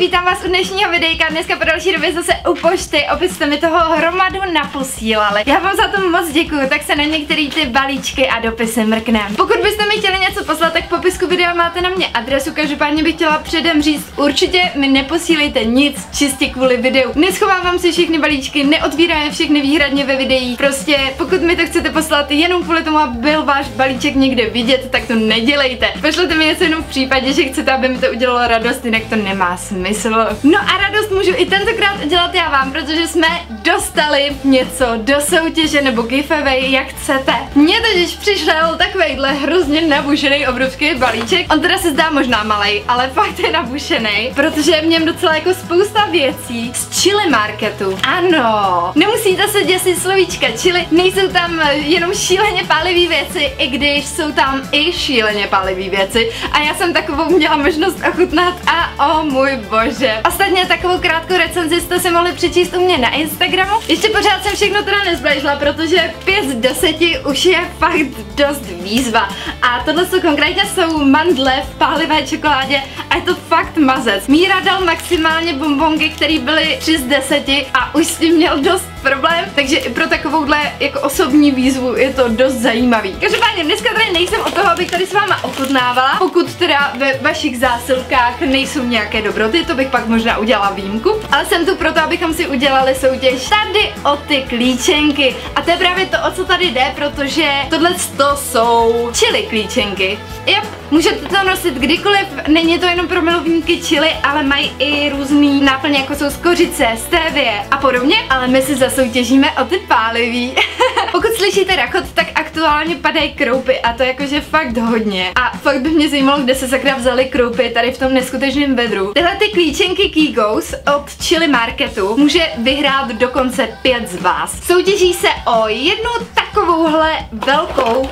vítám vás u dnešního videjka. Dneska po další době zase u pošty. Opět jste mi toho hromadu naposílali. Já vám za to moc děkuju, tak se na některé ty balíčky a dopisy mrknem. Pokud byste mi chtěli něco poslat, tak v popisku videa máte na mě adresu. Každopádně bych chtěla předem říct, určitě mi neposílejte nic čistě kvůli videu. Neschovávám si všechny balíčky, neotvírám všechny výhradně ve videích. Prostě pokud mi to chcete poslat jenom kvůli tomu, aby byl váš balíček někde vidět, tak to nedělejte. Pošlete mi něco jenom v případě, že chcete, aby mi to udělalo radost, jinak to nemá smysl. No a radost můžu i tentokrát udělat já vám, protože jsme dostali něco do soutěže nebo giveaway, jak chcete. Mně totiž přišel takovejhle hrozně nabušený obrovský balíček. On teda se zdá možná malý, ale fakt je nabušený, protože je v něm docela jako spousta věcí z chili marketu. Ano, nemusíte se děsit slovíčka chili, nejsou tam jenom šíleně pálivé věci, i když jsou tam i šíleně pálivé věci. A já jsem takovou měla možnost ochutnat a o můj bože. Ostatně takovou krátkou recenzi jste si mohli přečíst u mě na Instagramu. Ještě pořád jsem všechno teda nezblížila, protože 5 z 10 už je fakt dost výzva. A tohle jsou konkrétně jsou mandle v pálivé čokoládě a je to fakt mazec. Míra dal maximálně bombonky, které byly 3 z 10 a už s tím měl dost problém, takže i pro takovouhle jako osobní výzvu je to dost zajímavý. Každopádně dneska tady nejsem o toho, abych tady s váma ochutnávala, pokud teda ve vašich zásilkách nejsou nějaké dobroty, to bych pak možná udělala výjimku, ale jsem tu proto, abychom si udělali soutěž tady o ty klíčenky a to je právě to, o co tady jde, protože tohle to jsou čili klíčenky. Yep, můžete to nosit kdykoliv, není to jenom pro milovníky čili, ale mají i různý náplně, jako jsou skořice, stevie a podobně, ale my si zasoutěžíme o ty pálivý. Pokud slyšíte rachot, tak aktuálně padají kroupy a to jakože fakt hodně. A fakt by mě zajímalo, kde se sakra vzali kroupy tady v tom neskutečném vedru. Tyhle ty klíčenky Kegos od Chili Marketu může vyhrát dokonce pět z vás. Soutěží se o jednu takovouhle velkou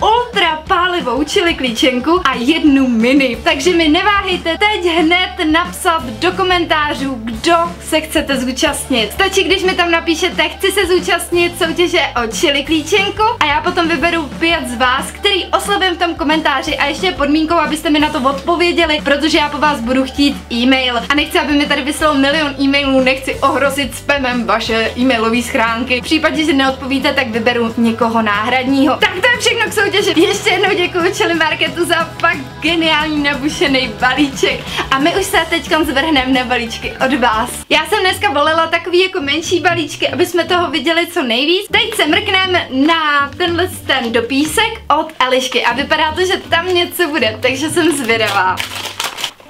ultra pálivou čili klíčenku a jednu mini. Takže mi neváhejte teď hned napsat do komentářů, kdo se chcete zúčastnit. Stačí, když mi tam napíšete, chci se zúčastnit soutěže o čili klíčenku a já potom vyberu pět z vás, který oslovím v tom komentáři a ještě podmínkou, abyste mi na to odpověděli, protože já po vás budu chtít e-mail a nechci, aby mi tady vyslal milion e-mailů, nechci ohrozit spamem vaše e-mailové schránky. V případě, že neodpovíte, tak vyberu někoho náhradního. Tak to je všechno k soutěži. Ještě jednou děkuji Chili Marketu za fakt geniální nabušený balíček. A my už se teď zvrhneme na balíčky od vás. Já jsem dneska volila takový jako menší balíčky, aby jsme toho viděli co nejvíc. Teď se mrkneme na tenhle ten dopísek od Elišky a vypadá to, že tam něco bude, takže jsem zvědavá.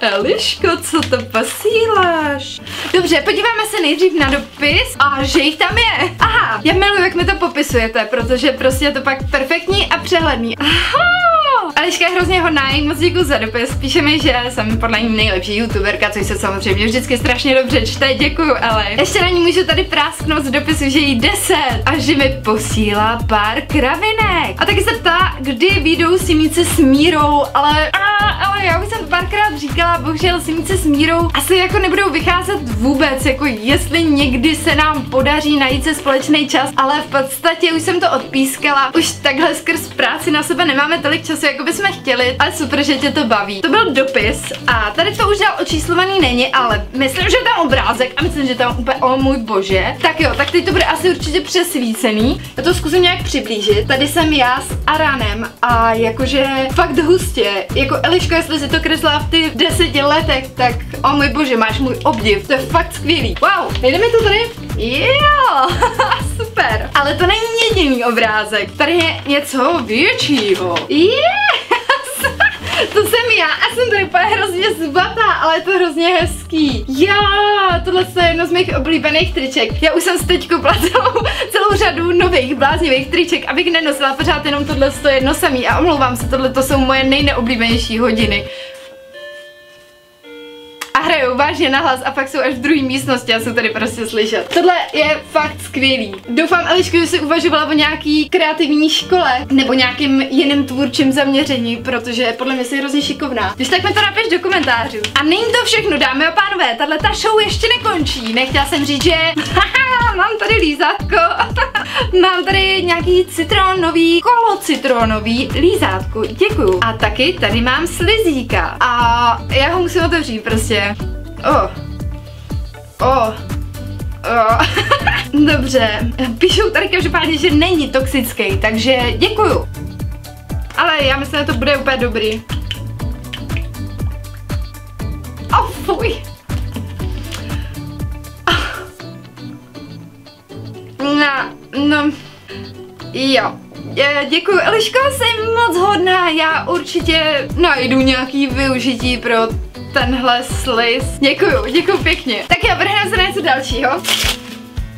Eliško, co to posíláš? Dobře, podíváme se nejdřív na dopis a že jich tam je. Aha, já miluji, jak mi to popisujete, protože prostě je to pak perfektní a přehledný. Aha! Eliška je hrozně hodná, jí moc děkuji za dopis. Píše mi, že jsem podle ní nejlepší youtuberka, což se samozřejmě vždycky strašně dobře čte. Děkuju, ale ještě na ní můžu tady prásknout z dopisu, že jí 10 a že mi posílá pár kravinek. A taky se ptá, kdy vyjdou simice s Mírou, ale, a, ale já už jsem párkrát říkala, bohužel simice s Mírou asi jako nebudou vycházet vůbec, jako jestli někdy se nám podaří najít se společný čas, ale v podstatě už jsem to odpískala, už takhle skrz práci na sebe nemáme tolik času, jako bychom chtěli, ale super, že tě to baví. To byl dopis a tady to už dál očíslovaný není, ale myslím, že tam obrázek a myslím, že tam úplně, o můj bože. Tak jo, tak teď to bude asi určitě přesvícený. Já to zkusím nějak přiblížit. Tady jsem já s Aranem a jakože fakt hustě. Jako Eliško, jestli si to kreslila v ty deseti letech, tak o můj bože, máš můj obdiv. To je fakt skvělý. Wow, nejde mi to tady? Jo, super. Ale to není jediný obrázek. Tady je něco většího. Yeah! to jsem já a jsem tady úplně hrozně zubatá, ale je to hrozně hezký. Já, tohle je jedno z mých oblíbených triček. Já už jsem teď koupila celou, celou řadu nových bláznivých triček, abych nenosila pořád jenom tohle jedno samý a omlouvám se, tohle to jsou moje nejneoblíbenější hodiny vážně nahlas a pak jsou až v druhé místnosti a jsou tady prostě slyšet. Tohle je fakt skvělý. Doufám, Eliško, že si uvažovala o nějaký kreativní škole nebo nějakým jiným tvůrčím zaměření, protože podle mě jsi hrozně šikovná. Když tak mi to napiš do komentářů. A není to všechno, dámy a pánové, tahle ta show ještě nekončí. Nechtěla jsem říct, že mám tady lízátko, mám tady nějaký citronový, kolo citronový lízátko, děkuju. A taky tady mám slizíka a já ho musím otevřít prostě. Oh. Oh. Oh. Dobře, píšou tady každopádně, že není toxický, takže děkuju. Ale já myslím, že to bude úplně dobrý. Oh, fuj. No, no, jo. Děkuji, Eliško, jsi moc hodná, já určitě najdu nějaký využití pro tenhle sliz. Děkuju, děkuju pěkně. Tak jo, vrhneme se na něco dalšího.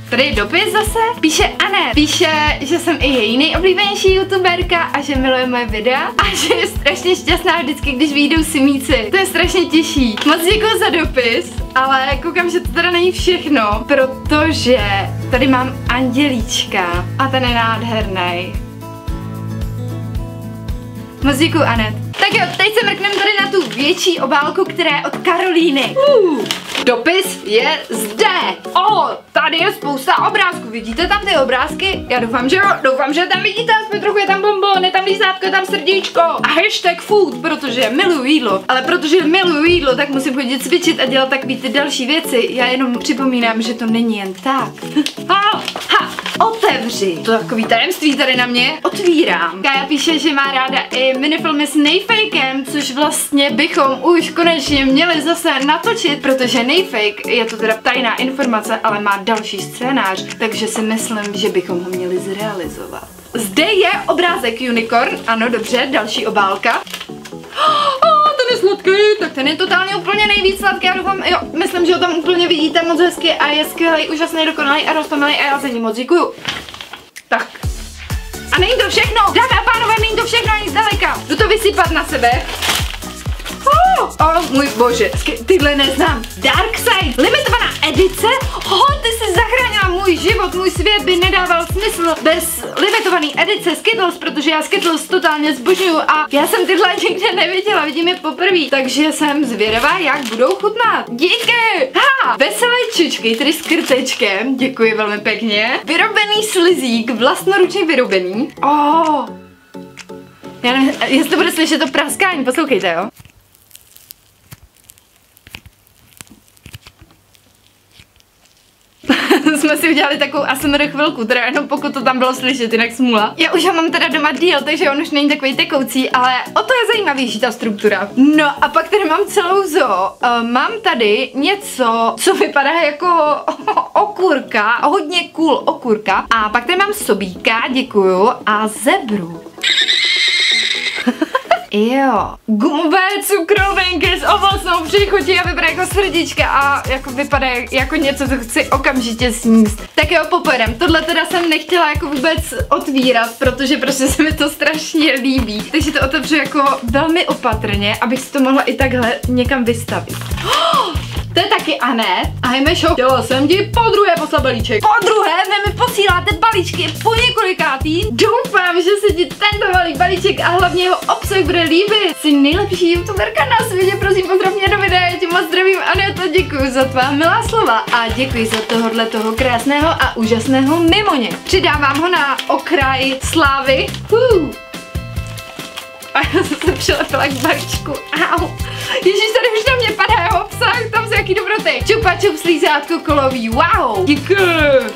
Tady dopis zase. Píše Anet. Píše, že jsem i její nejoblíbenější youtuberka a že miluje moje videa a že je strašně šťastná vždycky, když vyjdou simíci. To je strašně těžší. Moc děkuji za dopis, ale koukám, že to teda není všechno, protože tady mám andělíčka a ten je nádherný. Moc děkuji, Anet. Tak jo, teď se mrkneme tady na tu větší obálku, která je od Karolíny. Uh, dopis je zde. O, oh, tady je spousta obrázků. Vidíte tam ty obrázky? Já doufám, že jo. Doufám, že tam vidíte aspoň trochu. Je tam bonbon, je tam lízátko, je tam srdíčko. A hashtag food, protože miluju jídlo. Ale protože miluju jídlo, tak musím chodit cvičit a dělat takové ty další věci. Já jenom připomínám, že to není jen tak. ha, otevři. To takový tajemství tady na mě. Otvírám. Kaja píše, že má ráda i minifilmy s nejfakem, což vlastně bychom už konečně měli zase natočit, protože nejfake je to teda tajná informace, ale má další scénář, takže si myslím, že bychom ho měli zrealizovat. Zde je obrázek unicorn, ano dobře, další obálka. Oh, je sladký, tak ten je totálně úplně nejvíc sladký, já doufám, jo, myslím, že ho tam úplně vidíte moc hezky a je skvělý, úžasný, dokonalý a roztomilý a já za ní moc děkuju. Tak. A není to všechno, dámy a pánové, není to všechno ani zdaleka. Jdu to vysypat na sebe. Oh, oh můj bože, tyhle neznám. Darkside, limitovaná edice? Oh, ty jsi zachránila můj život, můj svět by nedával smysl bez limitované edice Skittles, protože já Skittles totálně zbožňuju a já jsem tyhle nikde neviděla, vidím je poprvé, takže jsem zvědavá, jak budou chutnat. Díky! Ha! Veselé čičky, tedy s krtečkem, děkuji velmi pěkně. Vyrobený slizík, vlastnoručně vyrobený. Oh, já ne, jestli bude slyšet to praskání, poslouchejte, jo? jsme si udělali takovou ASMR chvilku, teda jenom pokud to tam bylo slyšet, jinak smůla. Já už ho mám teda doma díl, takže on už není takový tekoucí, ale o to je zajímavější ta struktura. No a pak tady mám celou zoo. Uh, mám tady něco, co vypadá jako okurka, hodně cool okurka. A pak tady mám sobíka, děkuju, a zebru. Jo. Gumové cukrovinky s ovocnou příchutí a vypadá jako srdíčka a jako vypadá jako něco, co chci okamžitě sníst. Tak jo, popojedem. Tohle teda jsem nechtěla jako vůbec otvírat, protože prostě se mi to strašně líbí. Takže to otevřu jako velmi opatrně, abych si to mohla i takhle někam vystavit. Oh! To je taky Anet. A Hemešo, chtěla jsem ti po druhé poslat balíček. Po druhé, vy mi posíláte balíčky po několikátý. Doufám, že se ti tento malý balíček a hlavně jeho obsah bude líbit. Jsi nejlepší youtuberka na světě, prosím pozdrav mě do videa, já ti moc zdravím Anet a děkuji za tvá milá slova a děkuji za tohohle toho krásného a úžasného mimoně. Přidávám ho na okraj slávy. Uh. A já jsem se přilepila k balíčku. Au. Ježíš, tady už na mě padá jeho obsah, tam jsou jaký dobroty. Čupa čup slízátko kolový, wow. Děkuji.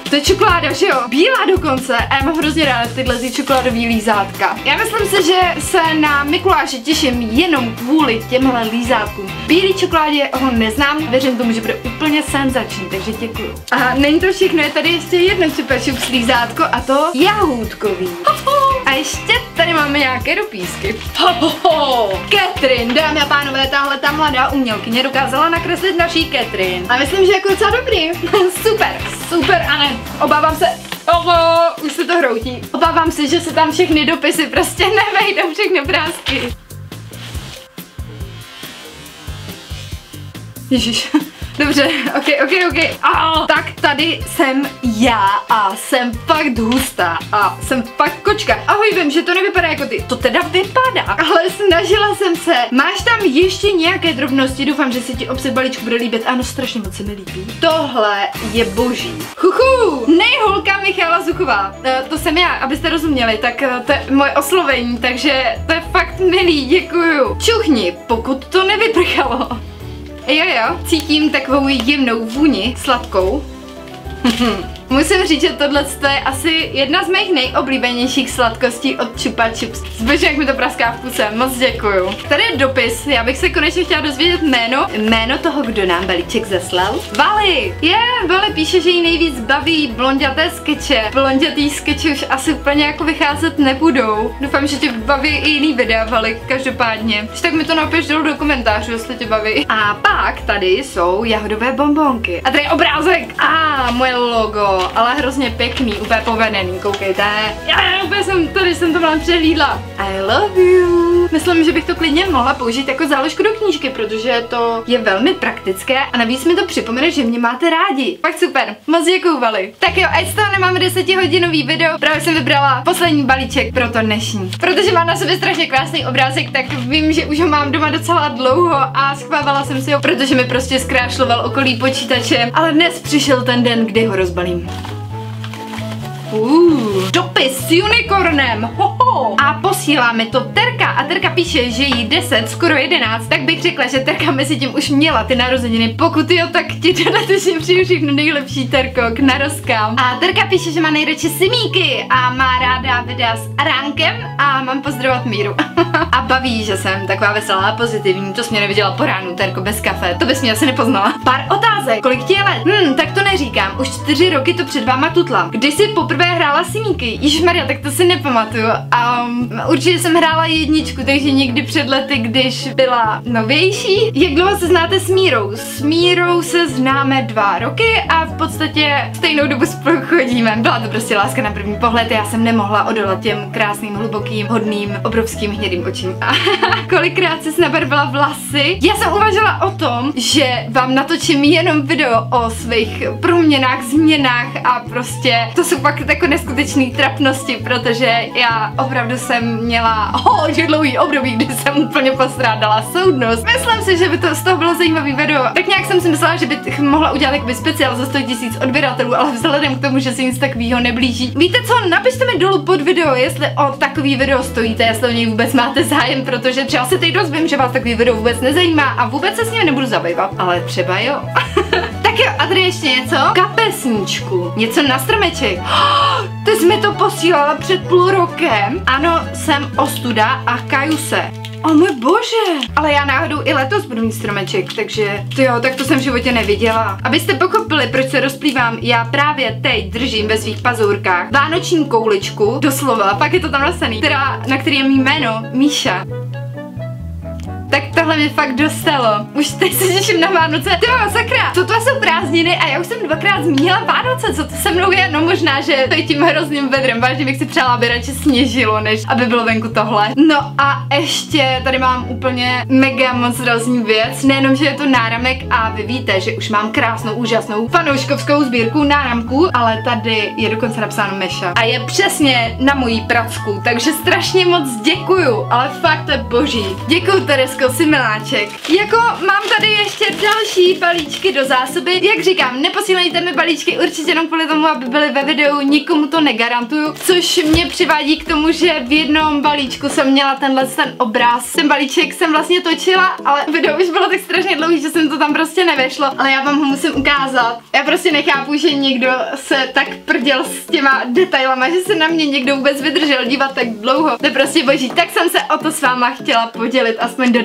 To je čokoláda, že jo? Bílá dokonce. A já mám hrozně ráda tyhle ty čokoládový lízátka. Já myslím si, že se na Mikuláše těším jenom kvůli těmhle lízátkům. Bílý čokoládě ho neznám, věřím tomu, že bude úplně senzační, takže děkuji. A není to všechno, je tady ještě jedno čupa čup slízátko a to jahůdkový. A ještě tady máme nějaké dopísky. Ho, ho, ho. Catherine, dámy a pánové, tahle ta mladá umělkyně dokázala nakreslit naší Catherine. A myslím, že jako docela dobrý. super, super, a ne, obávám se, Oho, už se to hroutí. Obávám se, že se tam všechny dopisy prostě nevejdou, všechny obrázky. Ježíš. Dobře, ok, ok, ok. Oh, tak tady jsem já a jsem fakt hustá a jsem fakt kočka. Ahoj, vím, že to nevypadá jako ty. To teda vypadá, ale snažila jsem se. Máš tam ještě nějaké drobnosti? Doufám, že se ti obsah balíčku bude líbit. Ano, strašně moc se mi líbí. Tohle je boží. Huhu, nejholka Michála Zuchová. Uh, to jsem já, abyste rozuměli, tak uh, to je moje oslovení, takže to je fakt milý, děkuju. Čuchni, pokud to nevyprchalo. Jo, jo, cítím takovou jemnou vůni, sladkou. Musím říct, že tohle je asi jedna z mých nejoblíbenějších sladkostí od Chupa Chups. Zboží, jak mi to praská v puse, moc děkuju. Tady je dopis, já bych se konečně chtěla dozvědět jméno, jméno toho, kdo nám balíček zaslal. Vali! Je, yeah, Vali píše, že jí nejvíc baví blonděté skeče. Blondětý skeče už asi úplně jako vycházet nebudou. Doufám, že tě baví i jiný videa, Vali, každopádně. Když tak mi to napiš dolů do komentářů, jestli tě baví. A pak tady jsou jahodové bombonky. A tady je obrázek. A ah, moje logo ale hrozně pěkný, úplně povedený, koukejte. Já úplně jsem, tady jsem to mám přehlídla. I love you. Myslím, že bych to klidně mohla použít jako záložku do knížky, protože to je velmi praktické a navíc mi to připomene, že mě máte rádi. Fakt super, moc děkuju Vali. Tak jo, ať z toho nemáme 10 hodinový video, právě jsem vybrala poslední balíček pro to dnešní. Protože má na sobě strašně krásný obrázek, tak vím, že už ho mám doma docela dlouho a schvávala jsem si ho, protože mi prostě zkrášloval okolí počítače, ale dnes přišel ten den, kdy ho rozbalím. Uh, dopis s unicornem, hoho. A posílá mi to Terka a Terka píše, že jí 10, skoro 11, tak bych řekla, že Terka mezi tím už měla ty narozeniny. Pokud jo, tak ti dodatečně přijdu všechno nejlepší Terko k narozkám. A Terka píše, že má nejradši simíky a má ráda videa s Aránkem a mám pozdravovat Míru. a baví, že jsem taková veselá a pozitivní, to jsi mě neviděla po ránu, Terko, bez kafe, to bys mě asi nepoznala. Pár otázek, kolik ti je let? Hm, tak to neříkám, už čtyři roky to před váma tutla. Když jsi poprvé hrála simíky. Již Maria, tak to si nepamatuju. Um, určitě jsem hrála jedničku, takže někdy před lety, když byla novější. Jak dlouho se znáte s Mírou? S Mírou se známe dva roky a v podstatě stejnou dobu spolu chodíme. Byla to prostě láska na první pohled, já jsem nemohla odolat těm krásným, hlubokým, hodným, obrovským hnědým očím. A kolikrát se nabarvila vlasy? Já jsem uvažovala o tom, že vám natočím jenom video o svých proměnách, změnách a prostě to jsou pak jako neskutečný trapnosti, protože já opravdu jsem měla hodně dlouhý období, kdy jsem úplně postrádala soudnost. Myslím si, že by to z toho bylo zajímavý video. Tak nějak jsem si myslela, že bych mohla udělat jakoby speciál za 100 tisíc odběratelů, ale vzhledem k tomu, že se nic takového neblíží. Víte co, napište mi dolů pod video, jestli o takový video stojíte, jestli o něj vůbec máte zájem, protože třeba se teď dozvím, že vás takový video vůbec nezajímá a vůbec se s ním nebudu zabývat, ale třeba jo. tak jo, a tady ještě něco. Kapesničku. Něco na strmeček. Ty jsi mi to posílala před půl rokem. Ano, jsem ostuda a kaju se. O můj bože! Ale já náhodou i letos budu mít stromeček, takže ty jo, tak to jsem v životě neviděla. Abyste pochopili, proč se rozplývám, já právě teď držím ve svých pazourkách vánoční kouličku, doslova, pak je to tam nasaný, která, na který je mý jméno, Míša mě fakt dostalo. Už teď se těším na Vánoce. Ty sakra, toto jsou prázdniny a já už jsem dvakrát zmínila Vánoce, co to se mnou je? No možná, že to je tím hrozným vedrem, vážně bych si přála, aby radši sněžilo, než aby bylo venku tohle. No a ještě tady mám úplně mega moc hrozný věc, nejenom, že je to náramek a vy víte, že už mám krásnou, úžasnou fanouškovskou sbírku náramků, ale tady je dokonce napsáno Meša. A je přesně na mojí pracku, takže strašně moc děkuju, ale fakt to je boží. Děkuju Teresko si miláček. Jako mám tady ještě další balíčky do zásoby. Jak říkám, neposílejte mi balíčky určitě jenom kvůli tomu, aby byly ve videu, nikomu to negarantuju. Což mě přivádí k tomu, že v jednom balíčku jsem měla tenhle ten obraz. Ten balíček jsem vlastně točila, ale video už bylo tak strašně dlouhý, že jsem to tam prostě nevešlo. Ale já vám ho musím ukázat. Já prostě nechápu, že někdo se tak prděl s těma detailama, že se na mě někdo vůbec vydržel dívat tak dlouho. To je prostě boží. Tak jsem se o to s váma chtěla podělit, aspoň do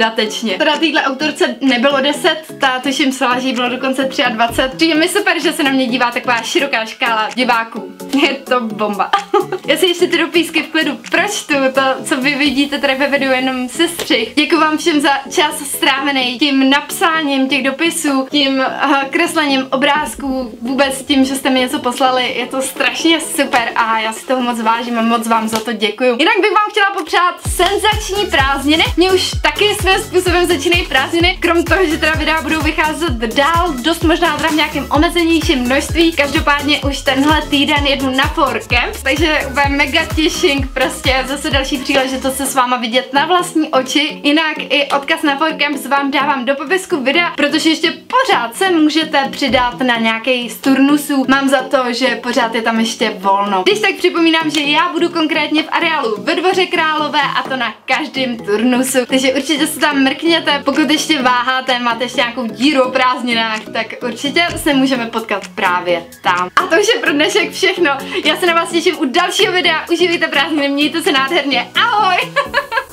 dodatečně. Teda týhle autorce nebylo 10, ta tuším psala, že bylo dokonce 23. Přijde mi super, že se na mě dívá taková široká škála diváků. Je to bomba. Já si ještě ty dopísky v klidu pročtu, to, co vy vidíte tady ve videu, jenom sestřih. Děkuji vám všem za čas strávený tím napsáním těch dopisů, tím uh, kreslením obrázků, vůbec tím, že jste mi něco poslali. Je to strašně super a já si toho moc vážím a moc vám za to děkuju. Jinak bych vám chtěla popřát senzační prázdniny. Mě už taky svým způsobem začínají prázdniny. Krom toho, že teda videa budou vycházet dál, dost možná teda v nějakém omezenějším množství. Každopádně už tenhle týden jedu na Forkem, takže úplně mega těším prostě zase další příležitost se s váma vidět na vlastní oči. Jinak i odkaz na Forkem vám dávám do popisku videa, protože ještě pořád se můžete přidat na nějaký z turnusů. Mám za to, že pořád je tam ještě volno. Když tak připomínám, že já budu konkrétně v areálu ve dvoře Králové a to na každém turnusu, takže určitě se tam mrkněte mrkněte, pokud ještě váháte, máte ještě nějakou díru o prázdninách, tak určitě se můžeme potkat právě tam. A to už je pro dnešek všechno. Já se na vás těším u dalšího videa. Užívejte prázdniny, mějte se nádherně. Ahoj!